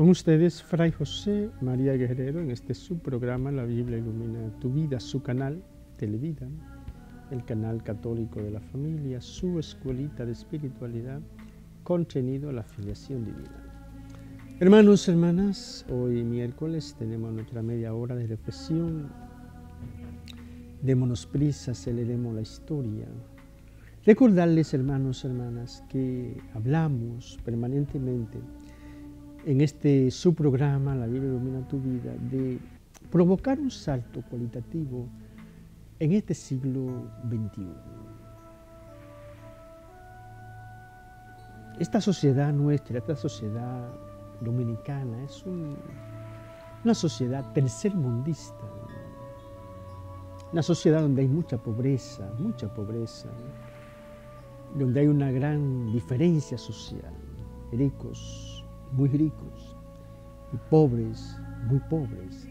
Con ustedes, Fray José María Guerrero, en este subprograma La Biblia Ilumina Tu Vida, su canal Televida, el canal católico de la familia, su escuelita de espiritualidad, contenido la filiación divina. Hermanos, hermanas, hoy miércoles tenemos nuestra media hora de reflexión. Démonos prisa, aceleremos la historia. Recordarles, hermanos, hermanas, que hablamos permanentemente en este subprograma, La Biblia ilumina tu vida, de provocar un salto cualitativo en este siglo XXI. Esta sociedad nuestra, esta sociedad dominicana, es una sociedad tercermundista, una sociedad donde hay mucha pobreza, mucha pobreza, donde hay una gran diferencia social, ricos, muy ricos, y pobres, muy pobres.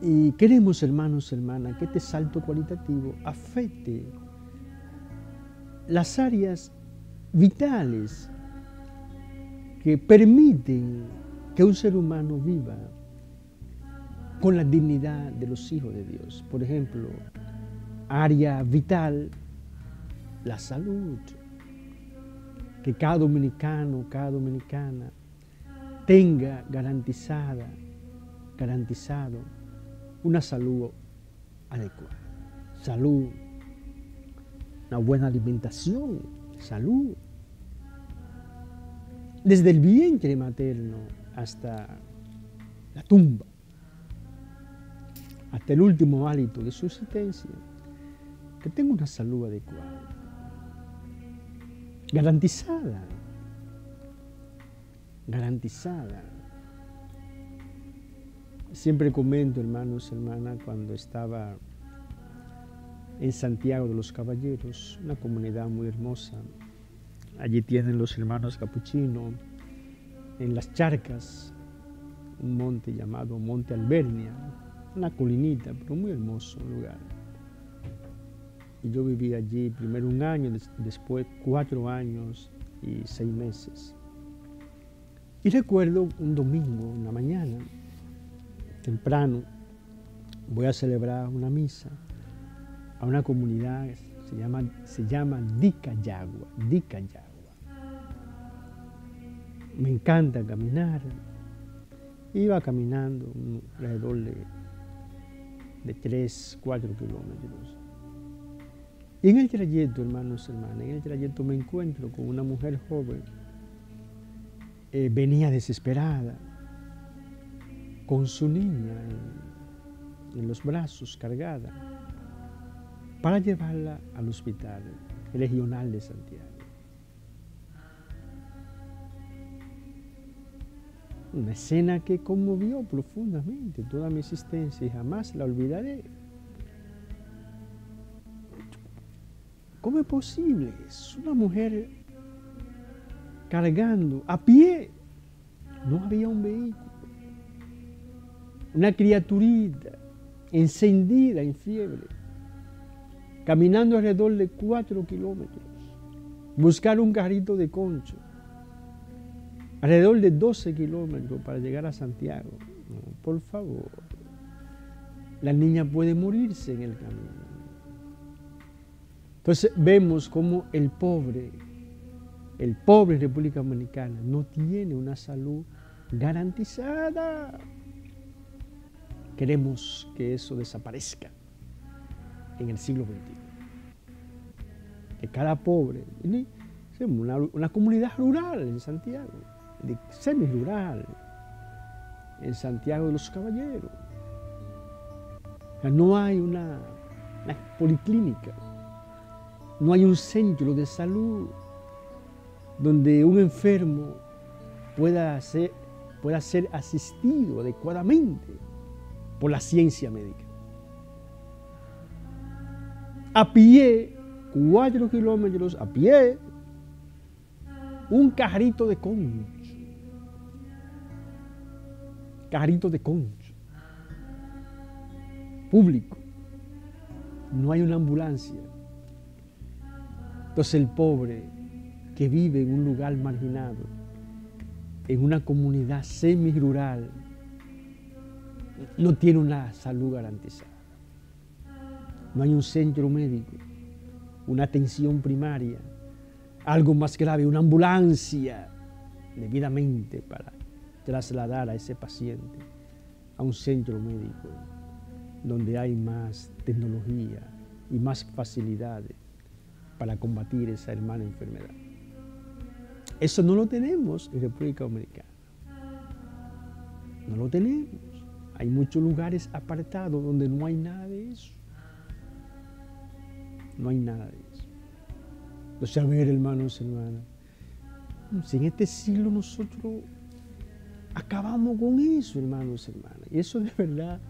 Y queremos, hermanos, hermanas, que este salto cualitativo afecte las áreas vitales que permiten que un ser humano viva con la dignidad de los hijos de Dios. Por ejemplo, área vital, la salud. Que cada dominicano, cada dominicana tenga garantizada, garantizado una salud adecuada. Salud, una buena alimentación, salud. Desde el vientre materno hasta la tumba, hasta el último hálito de su existencia, que tenga una salud adecuada, garantizada, garantizada. Siempre comento, hermanos, hermanas, cuando estaba en Santiago de los Caballeros, una comunidad muy hermosa. Allí tienen los hermanos capuchinos, en las charcas, un monte llamado Monte Albernia, una colinita, pero muy hermoso lugar. Y yo viví allí primero un año, después cuatro años y seis meses. Y recuerdo un domingo, una mañana, temprano, voy a celebrar una misa a una comunidad, se llama, se llama Dicayagua, Dicayagua. Me encanta caminar. Iba caminando alrededor de, de 3, 4 kilómetros. Y en el trayecto, hermanos, hermanas, en el trayecto me encuentro con una mujer joven. Eh, venía desesperada con su niña en, los brazos cargada para llevarla al hospital regional de Santiago. Una escena que conmovió profundamente toda mi existencia y jamás la olvidaré. ¿Cómo es posible? Es una mujer cargando a pie. No había un vehículo una criaturita encendida en fiebre, caminando alrededor de cuatro kilómetros, buscar un carrito de concho, alrededor de 12 kilómetros para llegar a Santiago. por favor, la niña puede morirse en el camino. Entonces vemos como el pobre, el pobre República Dominicana no tiene una salud garantizada. Queremos que eso desaparezca en el siglo XXI. Que cada pobre, una, una comunidad rural en Santiago, semi-rural, en Santiago de los Caballeros. No hay una, una, policlínica, no hay un centro de salud donde un enfermo pueda ser, pueda ser asistido adecuadamente por la ciencia médica. A pie, cuatro kilómetros a pie, un carrito de concho. Carrito de concho. Público. No hay una ambulancia. Entonces el pobre que vive en un lugar marginado, en una comunidad semi-rural, no tiene una salud garantizada. No hay un centro médico, una atención primaria, algo más grave, una ambulancia debidamente para trasladar a ese paciente a un centro médico donde hay más tecnología y más facilidades para combatir esa hermana enfermedad. Eso no lo tenemos en República Dominicana. No lo tenemos. Hay muchos lugares apartados donde no hay nada de eso. No hay nada de eso. Entonces, a ver, hermanos, hermanas, si en este siglo nosotros acabamos con eso, hermanos, hermanas, y eso de verdad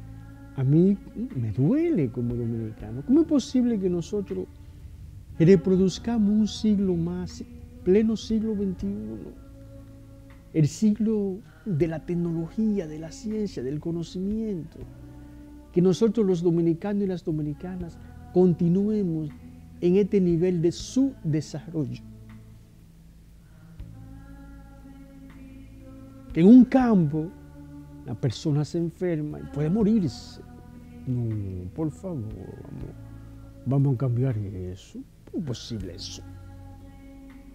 a mí me duele como dominicano. ¿Cómo es posible que nosotros reproduzcamos un siglo más, pleno siglo XXI? El siglo de la tecnología, de la ciencia, del conocimiento. Que nosotros los dominicanos y las dominicanas continuemos en este nivel de su desarrollo. Que en un campo la persona se enferma y puede morirse. No, por favor, vamos, vamos a cambiar eso. ¿Cómo es posible eso?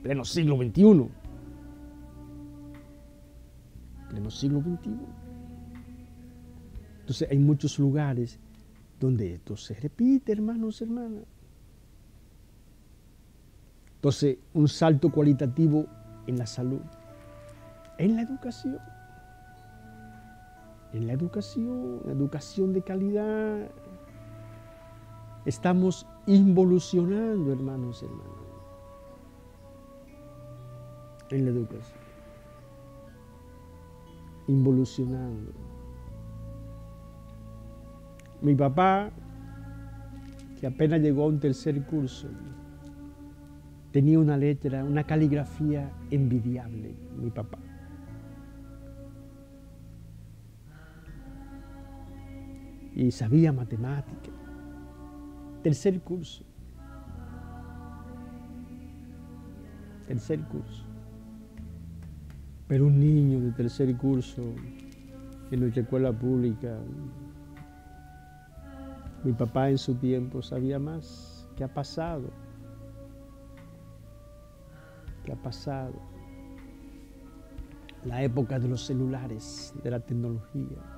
Pleno siglo XXI. Pleno siglo XXI. Entonces hay muchos lugares donde esto se repite, hermanos, hermanas. Entonces, un salto cualitativo en la salud, en la educación en la educación, educación de calidad. Estamos involucionando, hermanos y hermanas, en la educación. Involucionando. Mi papá, que apenas llegó a un tercer curso, tenía una letra, una caligrafía envidiable, mi papá. y sabía matemática. Tercer curso. Tercer curso. Pero un niño de tercer curso en nuestra escuela pública, mi papá en su tiempo sabía más. ¿Qué ha pasado? ¿Qué ha pasado? La época de los celulares, de la tecnología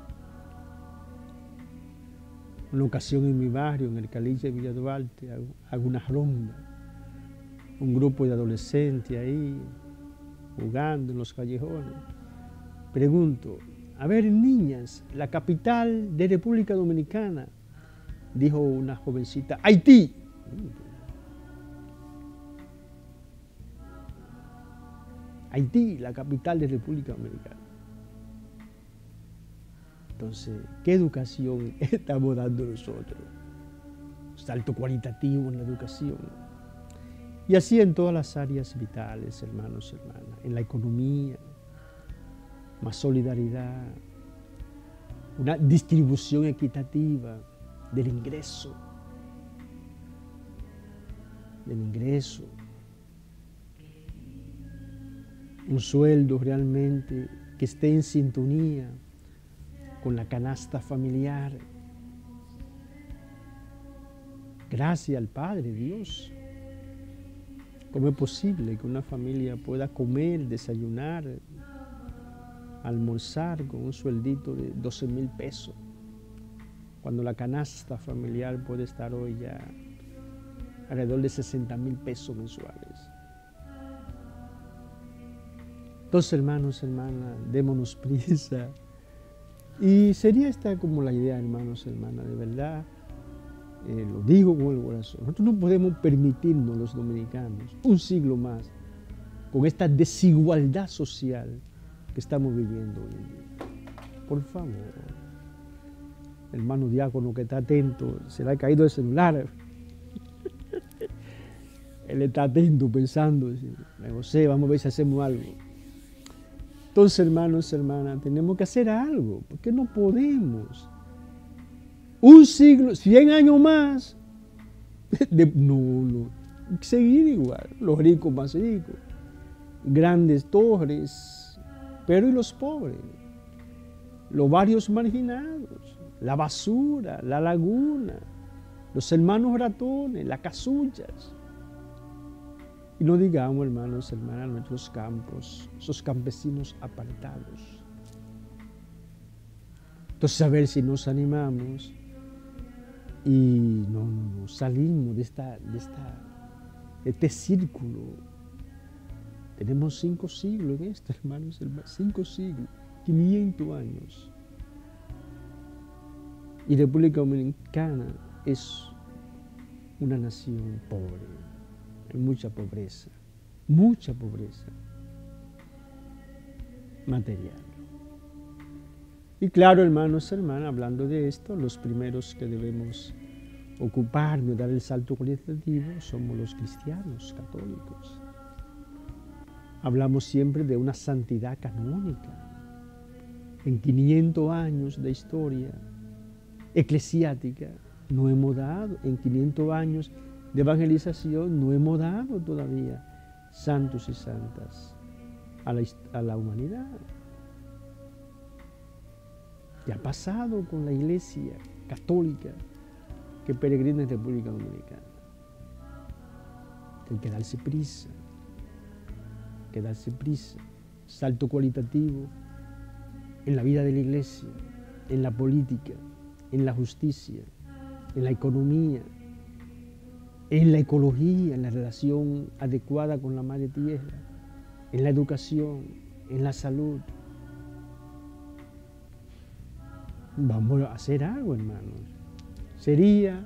una ocasión en mi barrio, en el Caliche de Villa Duarte, hago, una ronda, un grupo de adolescentes ahí, jugando en los callejones. Pregunto, a ver, niñas, la capital de República Dominicana, dijo una jovencita, Haití. Haití, la capital de República Dominicana. Entonces, ¿qué educación estamos dando nosotros? Salto cualitativo en la educación. Y así en todas las áreas vitales, hermanos, hermanas. En la economía, más solidaridad, una distribución equitativa del ingreso, del ingreso, un sueldo realmente que esté en sintonía con la canasta familiar. Gracias al Padre Dios. ¿Cómo es posible que una familia pueda comer, desayunar, almorzar con un sueldito de 12 mil pesos? Cuando la canasta familiar puede estar hoy ya alrededor de 60 mil pesos mensuales. Entonces, hermanos, hermanas, démonos prisa y sería esta como la idea, hermanos, hermanas, de verdad, eh, lo digo con el corazón. Nosotros no podemos permitirnos, los dominicanos, un siglo más con esta desigualdad social que estamos viviendo hoy en día. Por favor, hermano diácono que está atento, se le ha caído el celular. Él está atento, pensando, José, vamos a ver si hacemos algo. Entonces, hermanos, hermanas, tenemos que hacer algo, porque no podemos. Un siglo, 100 años más, no, no, seguir igual, los ricos más ricos, grandes torres, pero ¿y los pobres? Los barrios marginados, la basura, la laguna, los hermanos ratones, las casullas. Y no digamos, hermanos, hermanas, nuestros campos, esos campesinos apartados. Entonces, a ver si nos animamos y no, no, salimos de, esta, de, esta, este círculo. Tenemos cinco siglos en esto, hermanos, cinco siglos, 500 años. Y República Dominicana es una nación pobre, mucha pobreza, mucha pobreza material. Y claro, hermanos, hermanas, hablando de esto, los primeros que debemos ocuparnos, dar el salto cualitativo, somos los cristianos católicos. Hablamos siempre de una santidad canónica. En 500 años de historia eclesiástica no hemos dado, en 500 años de evangelización no hemos dado todavía santos y santas a la, humanidad. ¿Qué ha pasado con la iglesia católica que peregrina en República Dominicana? Hay que darse prisa, hay que darse prisa, salto cualitativo en la vida de la iglesia, en la política, en la justicia, en la economía, en la ecología, en la relación adecuada con la madre tierra, en la educación, en la salud. Vamos a hacer algo, hermanos. Sería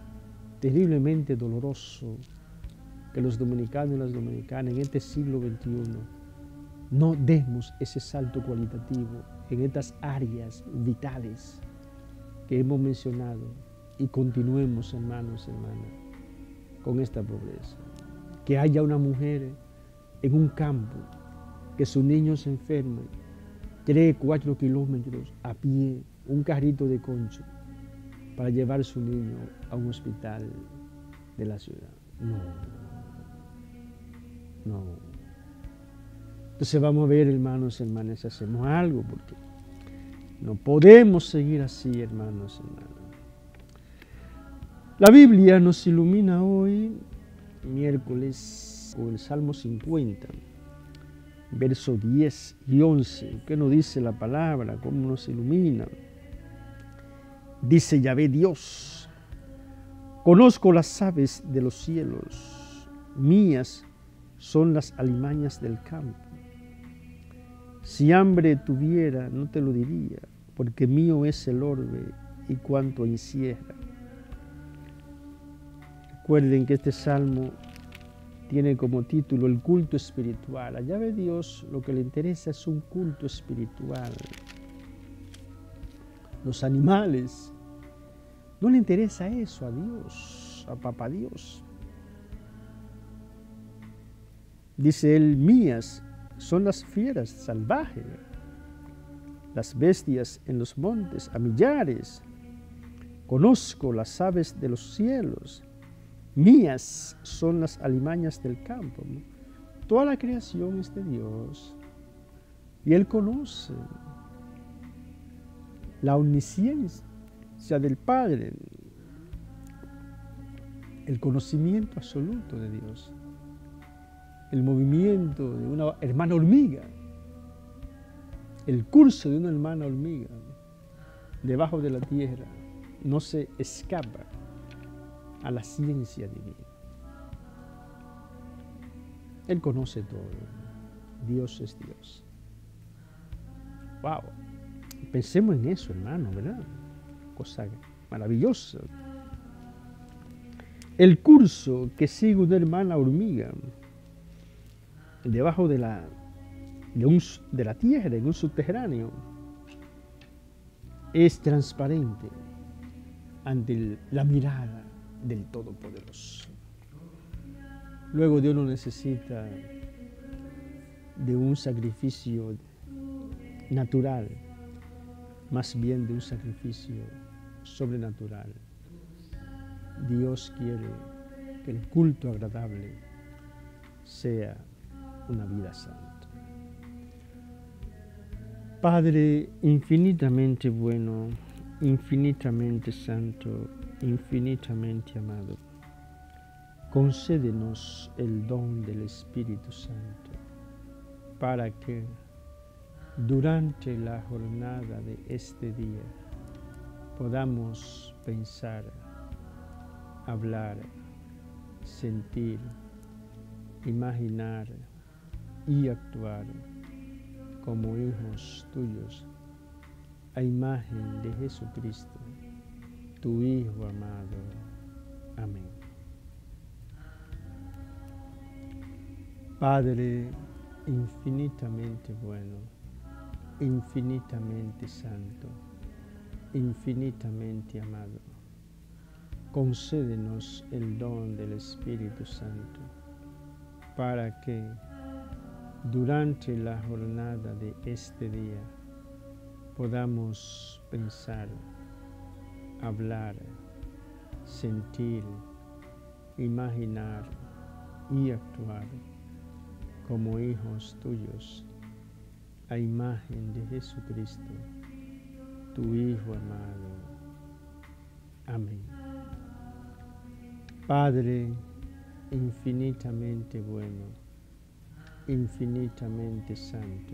terriblemente doloroso que los dominicanos y las dominicanas en este siglo XXI no demos ese salto cualitativo en estas áreas vitales que hemos mencionado y continuemos, hermanos, hermanas, con esta pobreza. Que haya una mujer en un campo, que su niño se enferme, tres, cuatro kilómetros a pie, un carrito de concho, para llevar a su niño a un hospital de la ciudad. No, no. Entonces vamos a ver, hermanos, hermanas, si hacemos algo, porque no podemos seguir así, hermanos, hermanas. La Biblia nos ilumina hoy, miércoles, con el Salmo 50, verso 10 y 11. ¿Qué nos dice la palabra? ¿Cómo nos ilumina? Dice Yahvé Dios, conozco las aves de los cielos, mías son las alimañas del campo. Si hambre tuviera, no te lo diría, porque mío es el orbe y cuanto encierra. Recuerden que este salmo tiene como título el culto espiritual. Allá ve Dios, lo que le interesa es un culto espiritual. Los animales, no le interesa eso a Dios, a Papá Dios. Dice él, mías son las fieras salvajes las bestias en los montes a millares. Conozco las aves de los cielos. Mías son las alimañas del campo. Toda la creación es de Dios. Y Él conoce la omnisciencia del Padre, el conocimiento absoluto de Dios, el movimiento de una hermana hormiga el curso de una hermana hormiga debajo de la tierra no se escapa a la ciencia divina. Él conoce todo. Dios es Dios. Wow. Pensemos en eso, hermano, ¿verdad? Cosa maravillosa. El curso que sigue una hermana hormiga debajo de la de, la tierra, en un subterráneo, es transparente ante la mirada del Todopoderoso. Luego Dios no necesita de un sacrificio natural, más bien de un sacrificio sobrenatural. Dios quiere que el culto agradable sea una vida santa. Padre infinitamente bueno, infinitamente santo, infinitamente amado, concédenos el don del Espíritu Santo para que durante la jornada de este día podamos pensar, hablar, sentir, imaginar y actuar como hijos tuyos a imagen de Jesucristo, tu Hijo amado. Amén. Padre infinitamente bueno, infinitamente santo, infinitamente amado, concédenos el don del Espíritu Santo para que durante la jornada de este día podamos pensar, hablar, sentir, imaginar y actuar como hijos tuyos a imagen de Jesucristo, tu Hijo amado. Amén. Padre infinitamente bueno, infinitamente santo,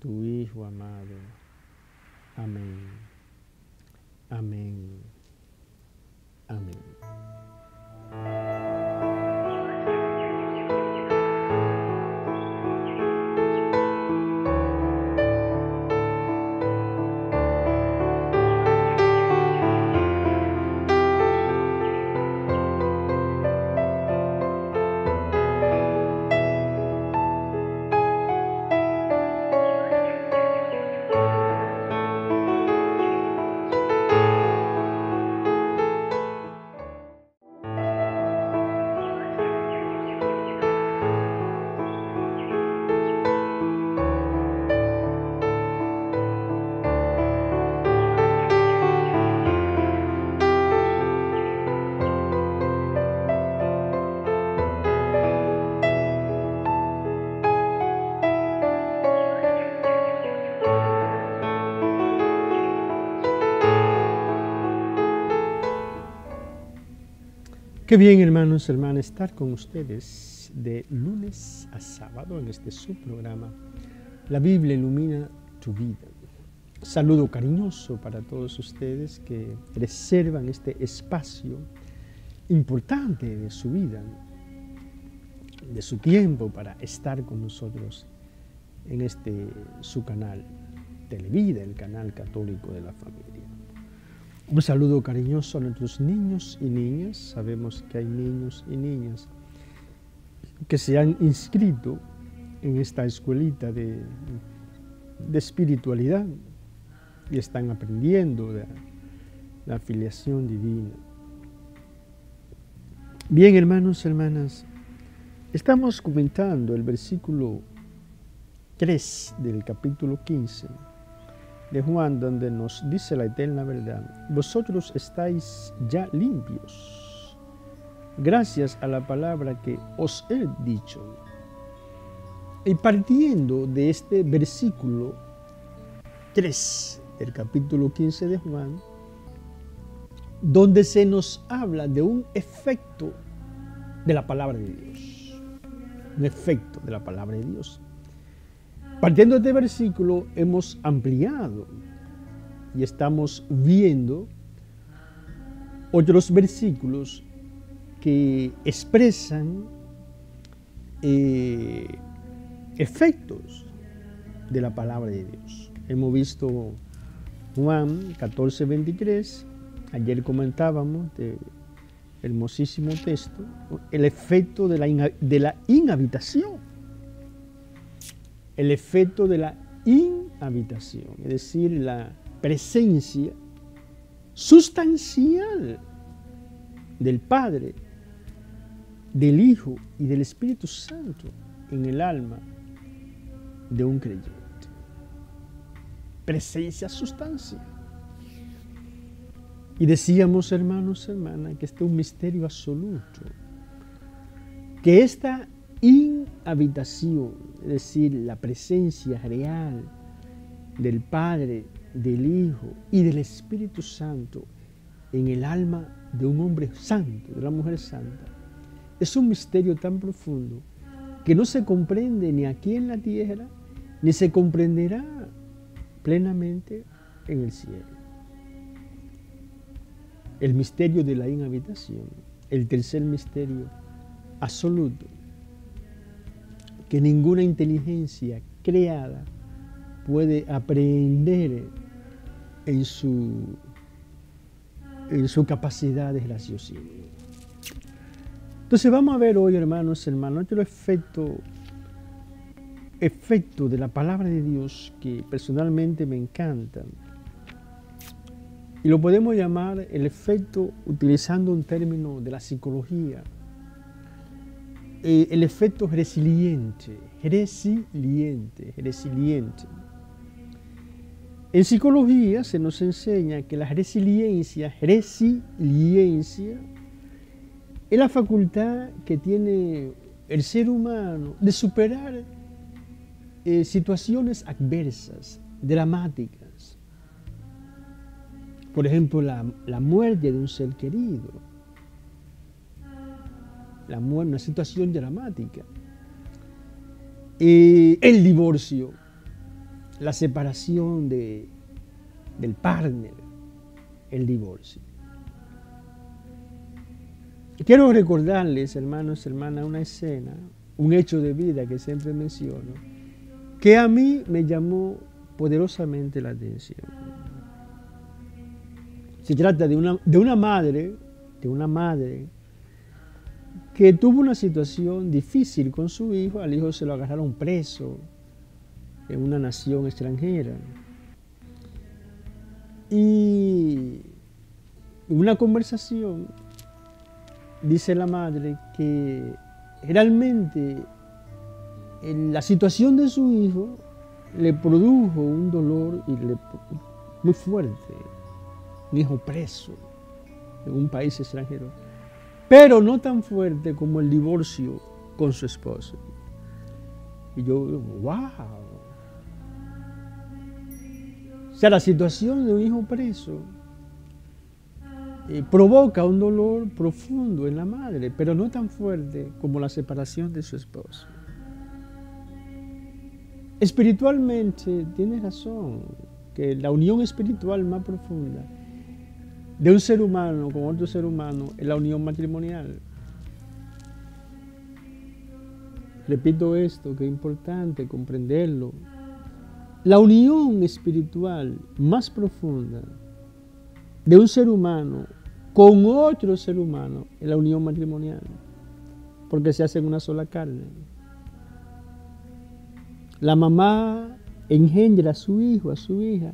tu Hijo amado. Amén. Amén. Amén. Qué bien, hermanos, hermanas, estar con ustedes de lunes a sábado en este subprograma. La Biblia ilumina tu vida. Saludo cariñoso para todos ustedes que reservan este espacio importante de su vida, de su tiempo para estar con nosotros en este su canal Televida, el canal católico de la familia. Un saludo cariñoso a nuestros niños y niñas. Sabemos que hay niños y niñas que se han inscrito en esta escuelita de, espiritualidad y están aprendiendo de la afiliación divina. Bien, hermanos, hermanas, estamos comentando el versículo 3 del capítulo 15 de Juan, donde nos dice la eterna verdad, vosotros estáis ya limpios, gracias a la palabra que os he dicho. Y partiendo de este versículo 3 del capítulo 15 de Juan, donde se nos habla de un efecto de la palabra de Dios, un efecto de la palabra de Dios. Partiendo de este versículo hemos ampliado y estamos viendo otros versículos que expresan eh, efectos de la palabra de Dios. Hemos visto Juan 14, 23, ayer comentábamos de hermosísimo texto, el efecto de la, de la inhabitación el efecto de la inhabitación, es decir, la presencia sustancial del Padre, del Hijo y del Espíritu Santo en el alma de un creyente. Presencia sustancial. Y decíamos, hermanos, hermanas, que este es un misterio absoluto. Que esta inhabitación, es decir, la presencia real del Padre, del Hijo y del Espíritu Santo en el alma de un hombre santo, de una mujer santa, es un misterio tan profundo que no se comprende ni aquí en la tierra, ni se comprenderá plenamente en el cielo. El misterio de la inhabitación, el tercer misterio absoluto, que ninguna inteligencia creada puede aprender en su, en su capacidad de graciosidad. Entonces vamos a ver hoy, hermanos, hermanos, otro efecto, efecto de la palabra de Dios que personalmente me encanta. Y lo podemos llamar el efecto, utilizando un término de la psicología, eh, el efecto resiliente, resiliente, resiliente. En psicología se nos enseña que la resiliencia, resiliencia, es la facultad que tiene el ser humano de superar eh, situaciones adversas, dramáticas. Por ejemplo, la, muerte de un ser querido. La muerte, una situación dramática. Eh, el divorcio la separación de, del partner, el divorcio. Quiero recordarles, hermanos, hermanas, una escena, un hecho de vida que siempre menciono, que a mí me llamó poderosamente la atención. Se trata de una, de una madre, de una madre que tuvo una situación difícil con su hijo, al hijo se lo agarraron preso, en una nación extranjera. Y una conversación dice la madre que realmente en la situación de su hijo le produjo un dolor muy fuerte, un hijo preso en un país extranjero, pero no tan fuerte como el divorcio con su esposo. Y yo, wow, sea, la situación de un hijo preso eh, provoca un dolor profundo en la madre, pero no tan fuerte como la separación de su esposo. Espiritualmente, tiene razón, que la unión espiritual más profunda de un ser humano con otro ser humano es la unión matrimonial. Repito esto, que es importante comprenderlo, la unión espiritual más profunda de un ser humano con otro ser humano es la unión matrimonial, porque se hacen una sola carne. La mamá engendra a su hijo, a su hija,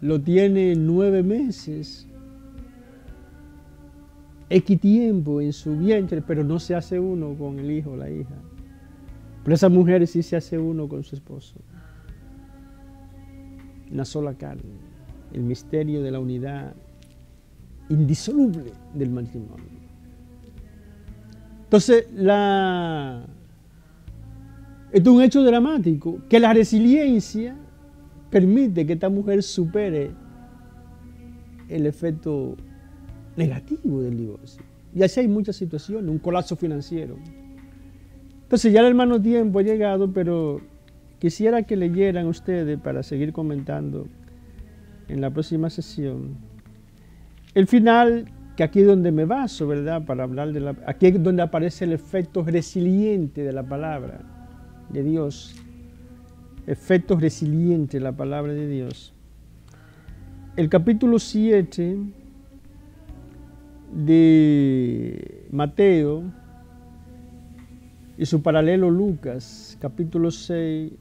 lo tiene nueve meses, X tiempo en su vientre, pero no se hace uno con el hijo o la hija. Pero esa mujer sí se hace uno con su esposo una sola carne, el misterio de la unidad indisoluble del matrimonio. Entonces, la, es un hecho dramático, que la resiliencia permite que esta mujer supere el efecto negativo del divorcio. Y así hay muchas situaciones, un colapso financiero. Entonces ya el hermano tiempo ha llegado, pero Quisiera que leyeran ustedes para seguir comentando en la próxima sesión. El final, que aquí es donde me baso, ¿verdad? Para hablar de la... Aquí es donde aparece el efecto resiliente de la palabra de Dios. Efecto resiliente de la palabra de Dios. El capítulo 7 de Mateo y su paralelo Lucas, capítulo 6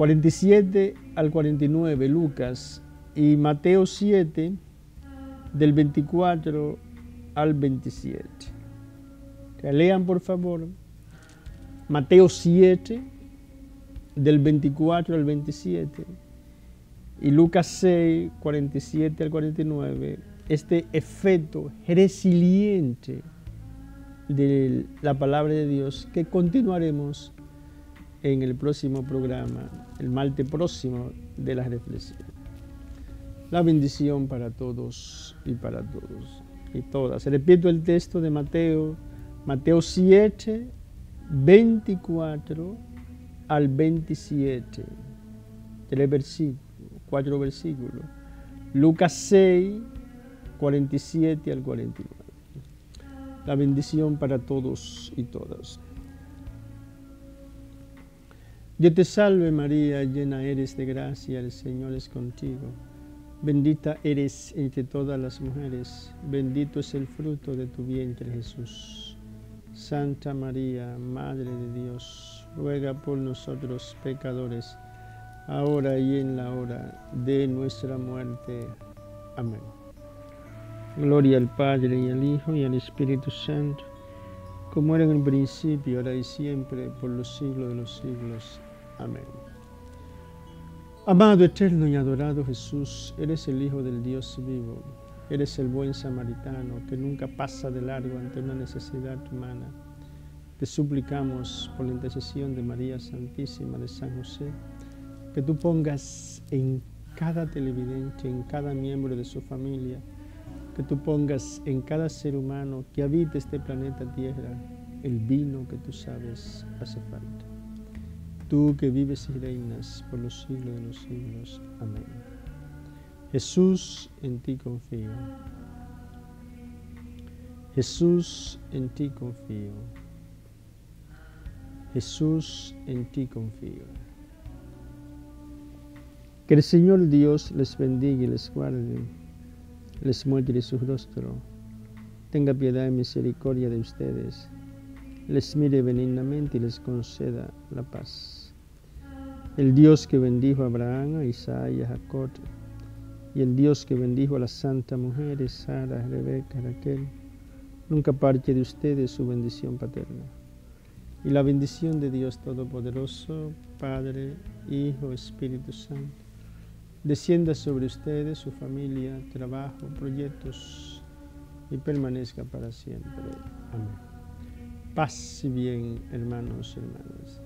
47 al 49, Lucas, y Mateo 7, del 24 al 27. Que lean por favor Mateo 7, del 24 al 27, y Lucas 6, 47 al 49, este efecto resiliente de la palabra de Dios que continuaremos en el próximo programa, el martes próximo de la reflexión. La bendición para todos y para todos y todas. Repito el texto de Mateo, Mateo 7, 24 al 27. Tres versículos, cuatro versículos. Lucas 6, 47 al 49. La bendición para todos y todas. Dios te salve María, llena eres de gracia, el Señor es contigo. Bendita eres entre todas las mujeres, bendito es el fruto de tu vientre Jesús. Santa María, Madre de Dios, ruega por nosotros pecadores, ahora y en la hora de nuestra muerte. Amén. Gloria al Padre y al Hijo y al Espíritu Santo, como era en el principio, ahora y siempre, por los siglos de los siglos. Amén. Amado, eterno y adorado Jesús, eres el Hijo del Dios vivo, eres el buen samaritano que nunca pasa de largo ante una necesidad humana. Te suplicamos por la intercesión de María Santísima de San José, que tú pongas en cada televidente, en cada miembro de su familia, que tú pongas en cada ser humano que habite este planeta Tierra el vino que tú sabes hace falta. Tú que vives y reinas por los siglos de los siglos. Amén. Jesús, en ti confío. Jesús, en ti confío. Jesús, en ti confío. Que el Señor Dios les bendiga y les guarde les muestre su rostro, tenga piedad y misericordia de ustedes, les mire benignamente y les conceda la paz. El Dios que bendijo a Abraham, a Isaac y a Jacob, y el Dios que bendijo a las santas mujeres, Sara, Rebeca, Raquel, nunca parte de ustedes su bendición paterna. Y la bendición de Dios Todopoderoso, Padre, Hijo, Espíritu Santo, descienda sobre ustedes, su familia, trabajo, proyectos y permanezca para siempre. Amén. Paz y bien, hermanos y hermanas.